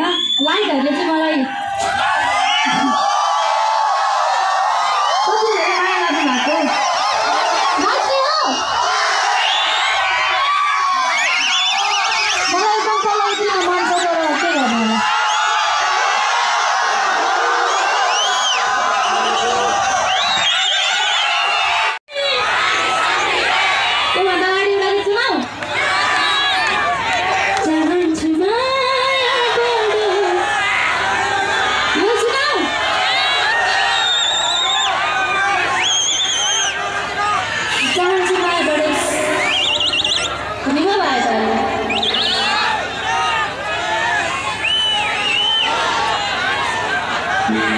होइन लाइटहरूले चाहिँ मलाई Yeah.